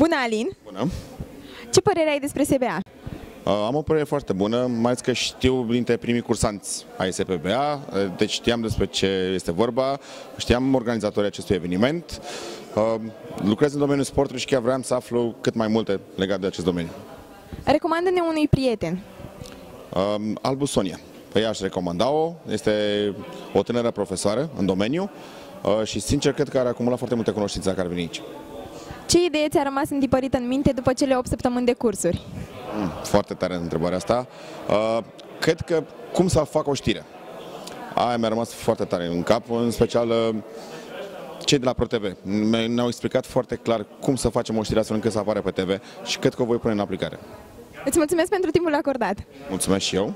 Bună, Alin! Bună! Ce părere ai despre SBA? Uh, Am o părere foarte bună, mai ales că știu dintre primii cursanți ai SPBA, uh, deci știam despre ce este vorba, știam organizatorii acestui eveniment, uh, lucrez în domeniul sportului și chiar vreau să aflu cât mai multe legat de acest domeniu. Recomandă-ne unui prieten. Uh, Albu Sonia, pe ea aș recomanda-o, este o tânără profesoară în domeniu uh, și sincer cred că are acumulat foarte multe cunoștințe dacă ar veni aici. Ce idee ți-a rămas întipărită în minte după cele 8 săptămâni de cursuri? Mm, Foarte tare întrebarea asta. Uh, Cred că cum să fac o știre. Aia mi-a rămas foarte tare în cap, în special uh, cei de la ProTV. Ne- Ne-au explicat foarte clar cum să facem o știre astfel încât să apare pe TV și cred că o voi pune în aplicare. Îți mulțumesc pentru timpul acordat. Mulțumesc și eu.